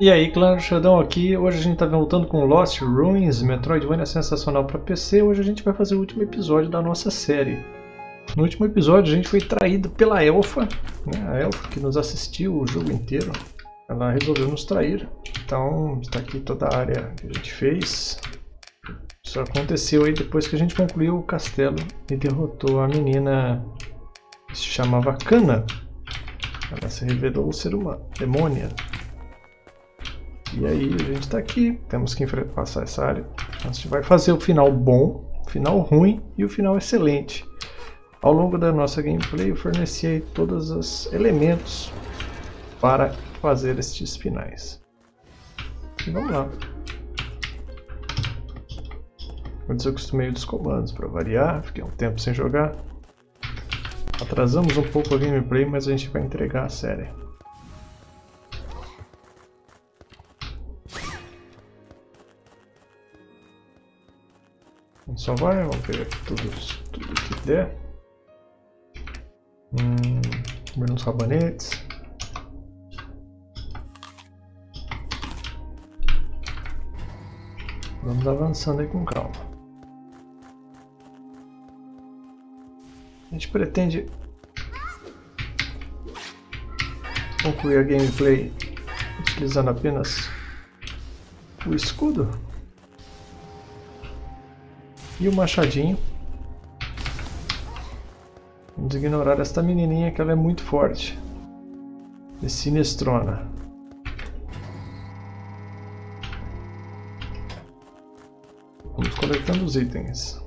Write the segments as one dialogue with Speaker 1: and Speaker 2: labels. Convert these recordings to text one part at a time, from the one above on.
Speaker 1: E aí, clã do Shadow aqui. Hoje a gente está voltando com Lost Ruins, Metroidvania sensacional para PC. Hoje a gente vai fazer o último episódio da nossa série. No último episódio a gente foi traído pela Elfa, né? a Elfa que nos assistiu o jogo inteiro. Ela resolveu nos trair. Então está aqui toda a área que a gente fez. Isso aconteceu aí depois que a gente concluiu o castelo e derrotou a menina que se chamava Kana. Ela se revelou ser uma demônia. E aí a gente está aqui, temos que passar essa área. A gente vai fazer o final bom, o final ruim e o final excelente. Ao longo da nossa gameplay eu forneci todos os elementos para fazer estes finais. E vamos lá. Eu desacostumei dos comandos para variar, fiquei um tempo sem jogar. Atrasamos um pouco a gameplay, mas a gente vai entregar a série. Só vai, vamos pegar aqui tudo, tudo que der. Hum, comer uns rabanetes. Vamos avançando aí com calma. A gente pretende concluir a gameplay utilizando apenas o escudo e o machadinho. Vamos ignorar esta menininha que ela é muito forte. E sinestrona. Vamos coletando os itens.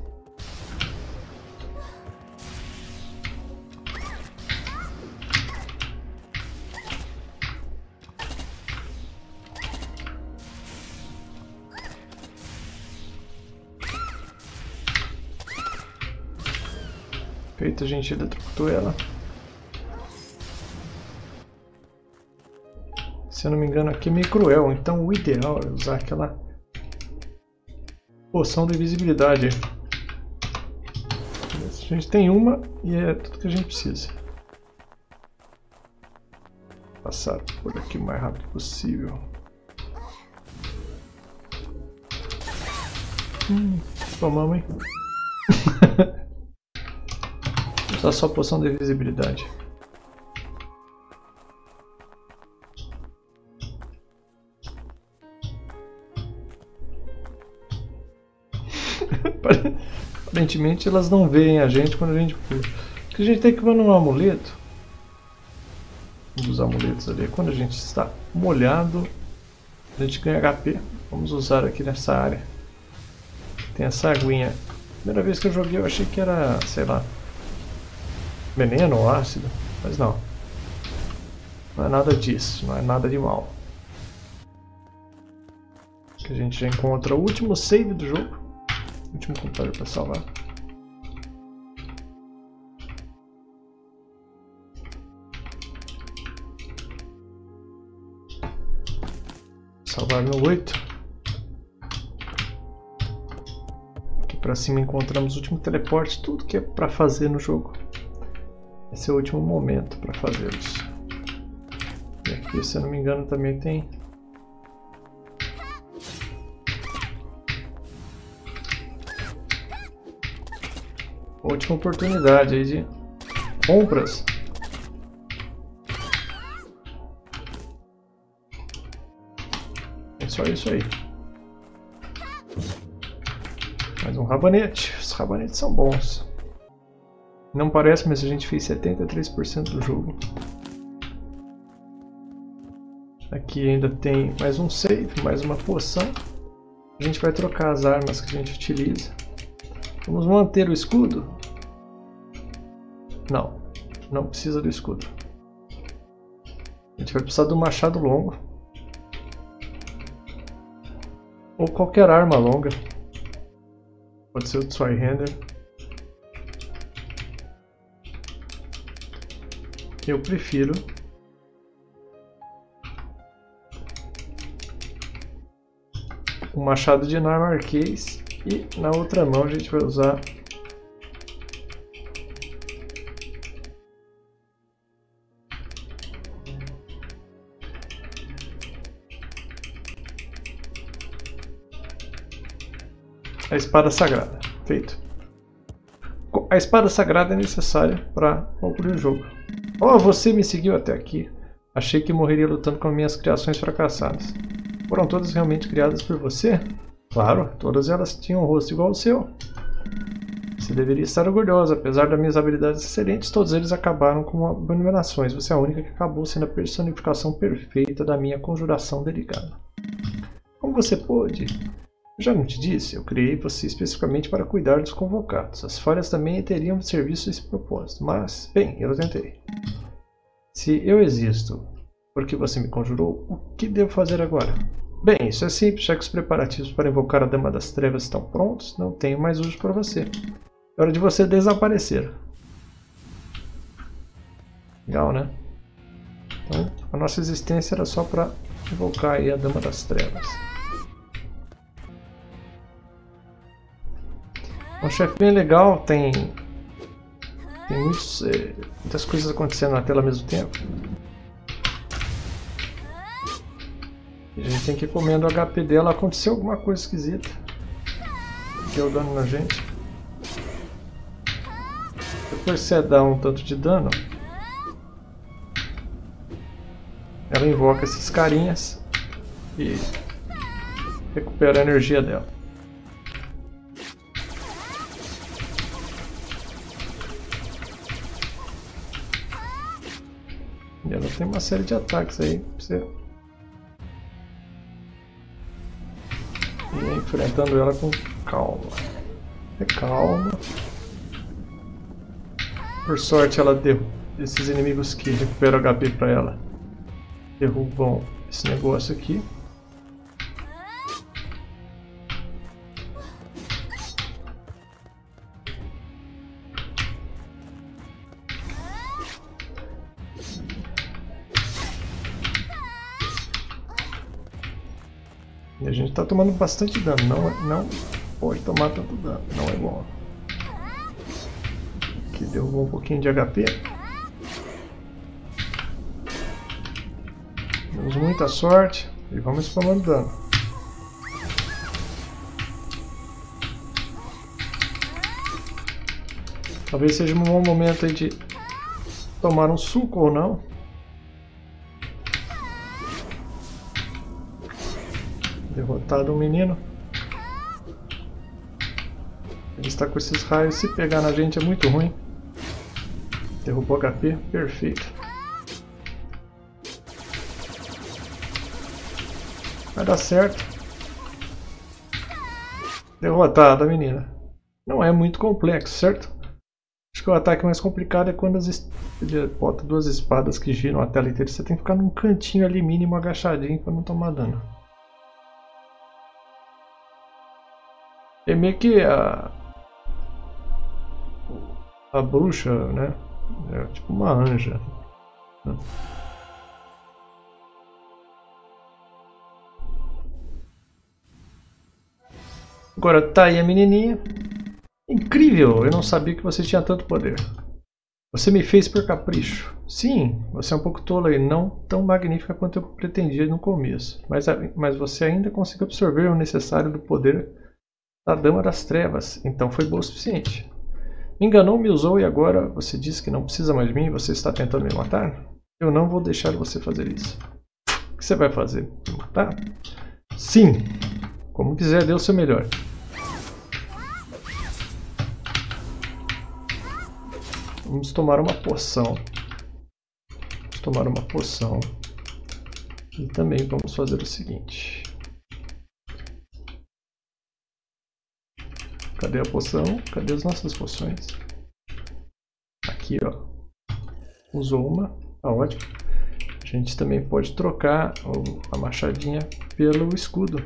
Speaker 1: Feito, a gente eletrocutou ela. Se eu não me engano aqui é meio cruel, então o ideal é usar aquela poção de invisibilidade. A gente tem uma e é tudo que a gente precisa. Passar por aqui o mais rápido possível. Hum, tomamos, hein? Usar só poção de visibilidade. Aparentemente elas não veem a gente quando a gente pula. Porque a gente tem que usar um amuleto. Um dos amuletos ali. Quando a gente está molhado, a gente ganha HP. Vamos usar aqui nessa área. Tem essa aguinha. Primeira vez que eu joguei eu achei que era, sei lá, veneno ou ácido, mas não. Não é nada disso, não é nada de mal. Aqui a gente já encontra o último save do jogo. Último computador para salvar. Salvar no 8. Aqui para cima encontramos o último teleporte, tudo que é para fazer no jogo. Esse é o último momento para fazê-los. E aqui, se eu não me engano, também tem... Última oportunidade aí de compras. É só isso aí. Mais um rabanete. Os rabanetes são bons. Não parece, mas a gente fez 73% do jogo. Aqui ainda tem mais um save, mais uma poção. A gente vai trocar as armas que a gente utiliza. Vamos manter o escudo? Não, não precisa do escudo. A gente vai precisar do machado longo. Ou qualquer arma longa. Pode ser o Zweihander. eu prefiro o machado de dinamarquês e na outra mão a gente vai usar a espada sagrada. Feito. A espada sagrada é necessária para concluir o jogo. Oh, você me seguiu até aqui. Achei que morreria lutando com minhas criações fracassadas. Foram todas realmente criadas por você? Claro, todas elas tinham um rosto igual ao seu. Você deveria estar orgulhoso. Apesar das minhas habilidades excelentes, todos eles acabaram com abominações. Você é a única que acabou sendo a personificação perfeita da minha conjuração delicada. Como você pôde? Eu já não te disse, eu criei você especificamente para cuidar dos convocados. As falhas também teriam serviço a esse propósito, mas, bem, eu tentei. Se eu existo porque você me conjurou, o que devo fazer agora? Bem, isso é simples, já que os preparativos para invocar a Dama das Trevas estão prontos, não tenho mais uso para você. É hora de você desaparecer. Legal, né? Então, a nossa existência era só para invocar a Dama das Trevas. Chefe bem legal, tem tem muitos, é, muitas coisas acontecendo na tela ao mesmo tempo. A gente tem que ir comendo o HP dela. Aconteceu alguma coisa esquisita. Deu dano na gente. Depois você dá um tanto de dano. Ela invoca esses carinhas e recupera a energia dela. Tem uma série de ataques aí pra você ir enfrentando ela com calma. Recalma. Por sorte ela deu esses inimigos que recuperam HP pra ela. Derrubam esse negócio aqui. Gente está tomando bastante dano, não, é, não pode tomar tanto dano, não é bom. Aqui derrubou um pouquinho de HP. Temos muita sorte e vamos tomando dano. Talvez seja um bom momento aí de tomar um suco ou não. Derrotado um menino. Ele está com esses raios. Se pegar na gente é muito ruim. Derrubou HP. Perfeito. Vai dar certo. Derrotada menina. Não é muito complexo, certo? Acho que o ataque mais complicado é quando as ele bota duas espadas que giram a tela inteira. Você tem que ficar num cantinho ali mínimo agachadinho para não tomar dano. É meio que a. A bruxa, né? É tipo uma anja. Agora tá aí a menininha. Incrível! Eu não sabia que você tinha tanto poder. Você me fez por capricho. Sim, você é um pouco tola e não tão magnífica quanto eu pretendia no começo. Mas, mas você ainda conseguiu absorver o necessário do poder da Dama das Trevas, então foi bom o suficiente. Me enganou, me usou e agora você diz que não precisa mais de mim você está tentando me matar? Eu não vou deixar você fazer isso. O que você vai fazer? Me matar? Sim! Como quiser, dê o seu melhor. Vamos tomar uma poção. Vamos tomar uma poção. E também vamos fazer o seguinte. Cadê a poção? Cadê as nossas poções? Aqui, ó. Usou uma. Tá ótimo. A gente também pode trocar a machadinha pelo escudo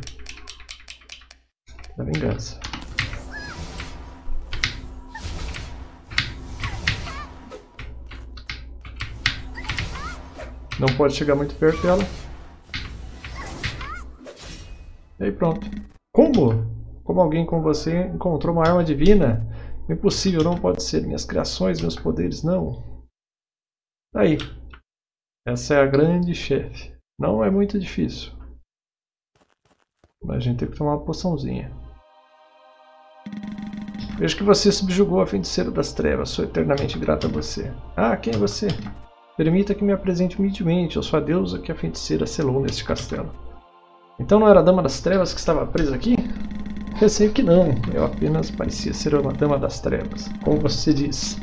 Speaker 1: da vingança. Não pode chegar muito perto dela. E aí pronto. Combo! Como alguém com você encontrou uma arma divina? Impossível, não pode ser. Minhas criações, meus poderes, não. Aí. Essa é a grande chefe. Não é muito difícil. Mas a gente tem que tomar uma poçãozinha. Vejo que você subjugou a feiticeira das trevas. Sou eternamente grato a você. Ah, quem é você? Permita que me apresente humildemente. Eu sou a deusa que a feiticeira selou neste castelo. Então não era a Dama das Trevas que estava presa aqui? Receio que não. Eu apenas parecia ser uma Dama das Trevas. Como você diz.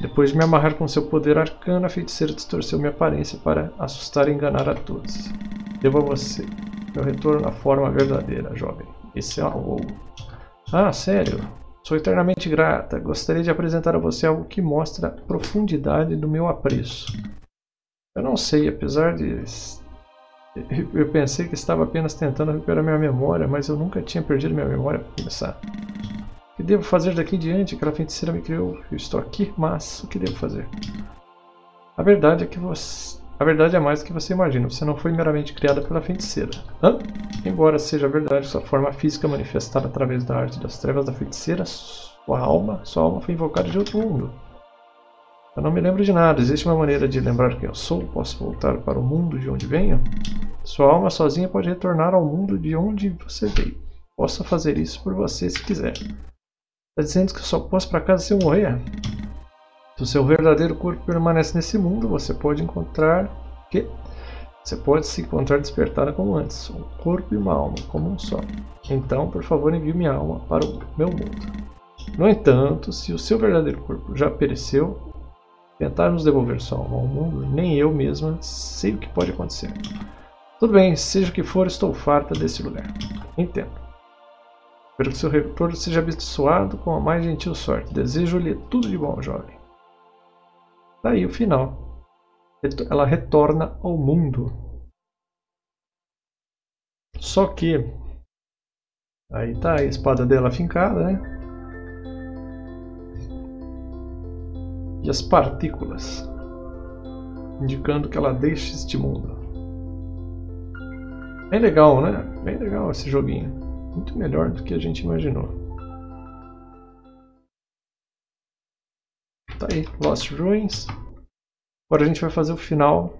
Speaker 1: Depois de me amarrar com seu poder arcano, a feiticeira distorceu minha aparência para assustar e enganar a todos. Devo a você. Meu retorno na forma verdadeira, jovem. Esse é um Ah, sério? Sou eternamente grata. Gostaria de apresentar a você algo que mostra a profundidade do meu apreço. Eu não sei, apesar de. Eu pensei que estava apenas tentando recuperar minha memória, mas eu nunca tinha perdido minha memória para começar. O que devo fazer daqui em diante? Aquela feiticeira me criou. Eu estou aqui, mas o que devo fazer? A verdade é que você. A verdade é mais do que você imagina. Você não foi meramente criada pela feiticeira. Hã? Embora seja verdade sua forma física manifestada através da arte das trevas da feiticeira, sua alma, sua alma foi invocada de outro mundo. Eu não me lembro de nada. Existe uma maneira de lembrar quem eu sou? Posso voltar para o mundo de onde venho? Sua alma sozinha pode retornar ao mundo de onde você veio. Posso fazer isso por você se quiser. Está dizendo que eu só posso para casa se eu morrer? Se o seu verdadeiro corpo permanece nesse mundo, você pode encontrar que você pode se encontrar despertada como antes, um corpo e uma alma como um só. Então, por favor, envie minha alma para o meu mundo. No entanto, se o seu verdadeiro corpo já pereceu, tentar nos devolver ao mundo, nem eu mesma sei o que pode acontecer. Tudo bem, seja o que for, estou farta desse lugar. Entendo. Espero que seu retorno seja abençoado com a mais gentil sorte. Desejo-lhe tudo de bom, jovem. Daí tá o final. Ela retorna ao mundo. Só que aí tá a espada dela fincada, né? E as partículas indicando que ela deixa este mundo. Bem legal, né? Bem legal esse joguinho. Muito melhor do que a gente imaginou. Tá aí, Lost Ruins. Agora a gente vai fazer o final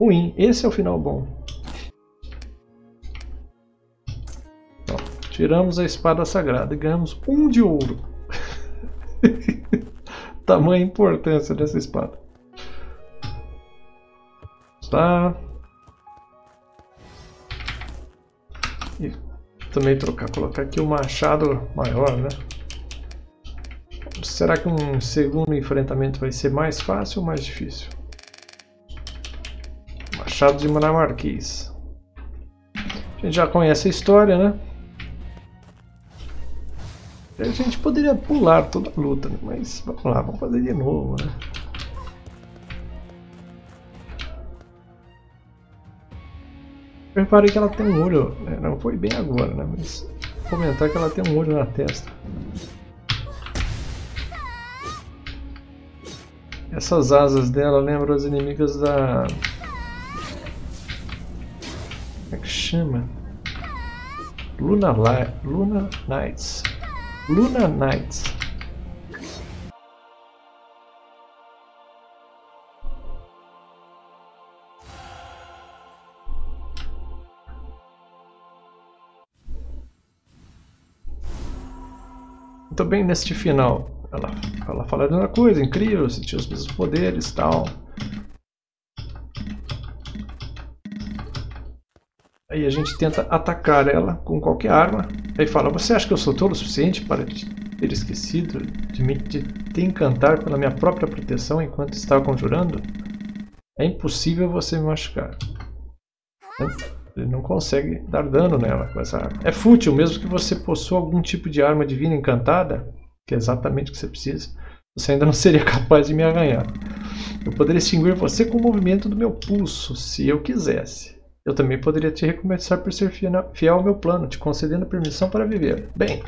Speaker 1: ruim. Esse é o final bom. Ó, tiramos a espada sagrada e ganhamos um de ouro. Tamanha importância dessa espada. Tá. E também trocar, colocar aqui o machado maior, né? Será que um segundo enfrentamento vai ser mais fácil ou mais difícil? Machado de Manamarquês. A gente já conhece a história, né? A gente poderia pular toda a luta, né? mas vamos lá, vamos fazer de novo, né? Que ela tem um olho, né? não foi bem agora, né? Mas vou comentar que ela tem um olho na testa. Essas asas dela lembram as inimigas da. Como é que chama? Luna, Li... Luna Knights. Luna Knights. Muito bem neste final. Ela, ela fala de uma coisa incrível, tinha os mesmos poderes e tal. Aí a gente tenta atacar ela com qualquer arma. Aí fala, você acha que eu sou tolo o suficiente para ter esquecido de, me, de te encantar pela minha própria proteção enquanto estava conjurando? É impossível você me machucar. Ele não consegue dar dano nela com essa arma. É fútil, mesmo que você possua algum tipo de arma divina encantada, que é exatamente o que você precisa, você ainda não seria capaz de me arranhar. Eu poderia extinguir você com o movimento do meu pulso, se eu quisesse. Eu também poderia te recompensar por ser fiel ao meu plano, te concedendo permissão para viver. Bem,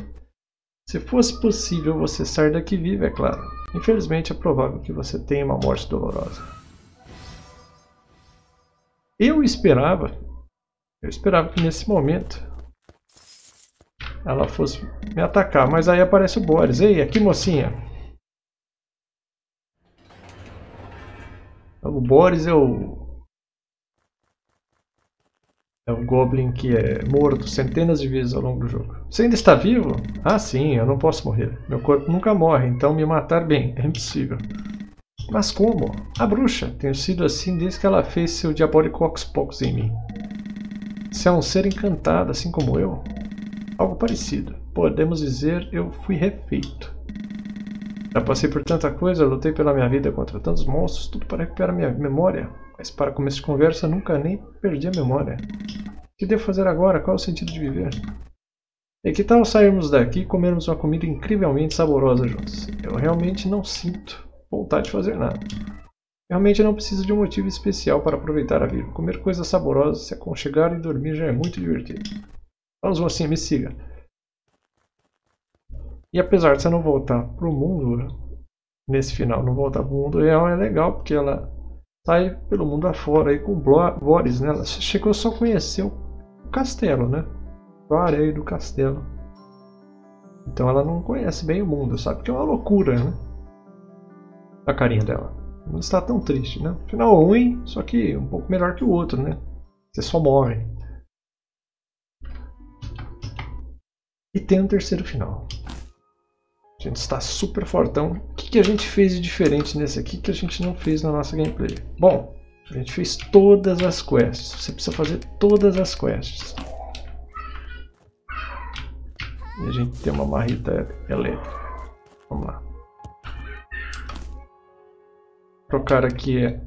Speaker 1: se fosse possível você sair daqui vivo, é claro. Infelizmente é provável que você tenha uma morte dolorosa. Eu esperava, eu esperava que nesse momento ela fosse me atacar. Mas aí aparece o Boris. Ei, aqui mocinha. O Boris é o... É o Goblin que é morto centenas de vezes ao longo do jogo. Você ainda está vivo? Ah, sim, eu não posso morrer. Meu corpo nunca morre, então me matar bem, é impossível. Mas como? A bruxa. Tenho sido assim desde que ela fez seu diabólico Oxpox em mim. Você é um ser encantado, assim como eu? Algo parecido. Podemos dizer, eu fui refeito. Já passei por tanta coisa, lutei pela minha vida contra tantos monstros, tudo para recuperar minha memória. Mas para começo de conversa, nunca nem perdi a memória. O que devo fazer agora? Qual é o sentido de viver? E que tal sairmos daqui e comermos uma comida incrivelmente saborosa juntos? Eu realmente não sinto vontade de fazer nada. Realmente não precisa de um motivo especial para aproveitar a vida. Comer coisas saborosas, se aconchegar e dormir já é muito divertido. Vamos assim, me siga. E apesar de você não voltar pro mundo, nesse final, não voltar pro mundo real, é legal, porque ela sai pelo mundo afora aí com Boris, né? Ela chegou só a conhecer o castelo, né? A areia do castelo. Então ela não conhece bem o mundo, sabe que é uma loucura, né? A carinha dela. Não está tão triste, né? Final ruim, só que um pouco melhor que o outro, né? Você só morre. E tem um terceiro final. A gente está super fortão. O que, que a gente fez de diferente nesse aqui que a gente não fez na nossa gameplay? Bom, a gente fez todas as quests. Você precisa fazer todas as quests. E a gente tem uma marrita elétrica. Vamos lá. Trocar aqui é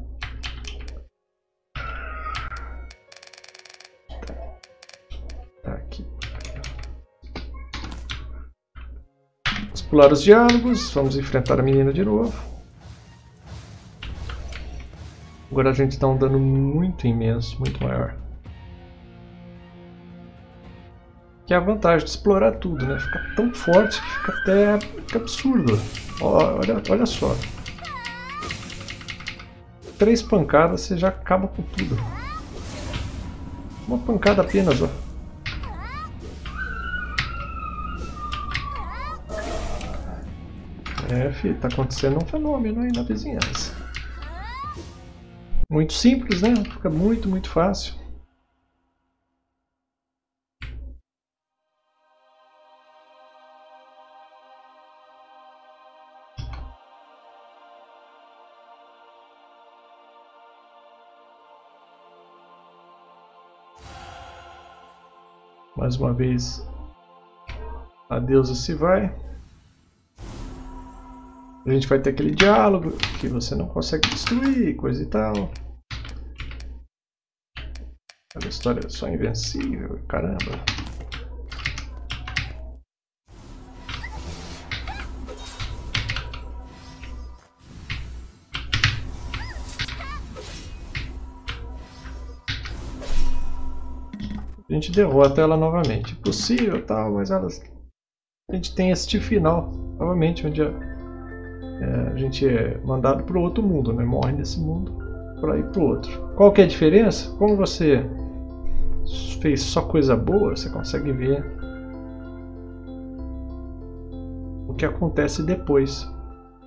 Speaker 1: pular os diálogos, vamos enfrentar a menina de novo. Agora a gente dá um dano muito imenso, muito maior. Que é a vantagem de explorar tudo, né? Fica tão forte que fica até fica absurdo. Olha, olha só. Três pancadas você já acaba com tudo. Uma pancada apenas, ó. É, filho, tá acontecendo um fenômeno aí na vizinhança. Muito simples, né? Fica muito, muito fácil. Mais uma vez, a deusa se vai. A gente vai ter aquele diálogo que você não consegue destruir, coisa e tal. A história só invencível, caramba. A gente derrota ela novamente. Possível tal, mas elas. A gente tem este final, novamente, onde a é, a gente é mandado para o outro mundo, né? morre nesse mundo para ir para o outro. Qual que é a diferença? Como você fez só coisa boa, você consegue ver o que acontece depois.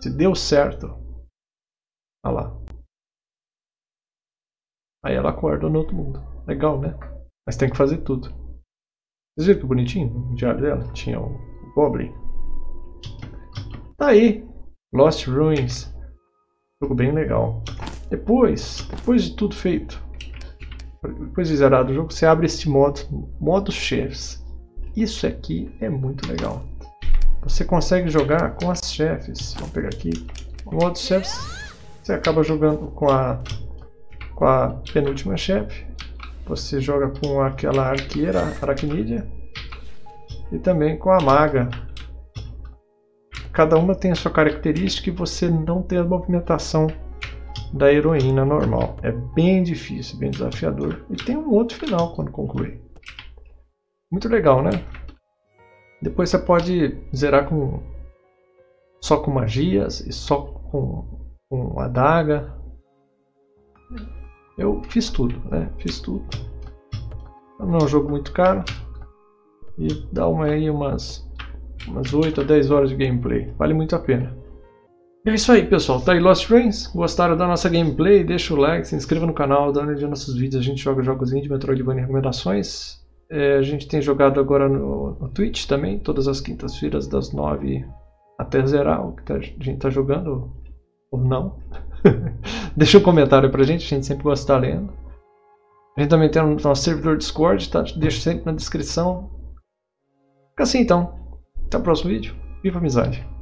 Speaker 1: Se deu certo, olha lá. Aí ela acorda no outro mundo. Legal, né? Mas tem que fazer tudo. Vocês viram que bonitinho o diário dela? Tinha o Goblin. Tá aí. Lost Ruins. Jogo bem legal. Depois, depois de tudo feito, depois de zerado o jogo, você abre este modo, modo chefes. Isso aqui é muito legal. Você consegue jogar com as chefes. Vamos pegar aqui. Modo chefes, você acaba jogando com a, com a penúltima chefe. Você joga com aquela arqueira aracnídea. E também com a maga, Cada uma tem a sua característica e você não tem a movimentação da heroína normal. É bem difícil, bem desafiador. E tem um outro final quando concluir. Muito legal, né? Depois você pode zerar com só com magias e só com, com adaga. Eu fiz tudo, né? Fiz tudo. Não é um jogo muito caro. E dá uma aí umas umas 8 a 10 horas de gameplay. Vale muito a pena. É isso aí, pessoal. Tá aí Lost Ruins? Gostaram da nossa gameplay? Deixa o like, se inscreva no canal, dá uma nos nossos vídeos. A gente joga jogos indie, Metroidvania e recomendações. É, a gente tem jogado agora no, no Twitch também, todas as quintas-feiras, das 9 até zerar o que tá, a gente tá jogando, ou não. Deixa um comentário pra gente, a gente sempre gosta de estar lendo. A gente também tem o nosso servidor Discord, tá? Deixo sempre na descrição. Fica assim então. Até o próximo vídeo. Viva a amizade!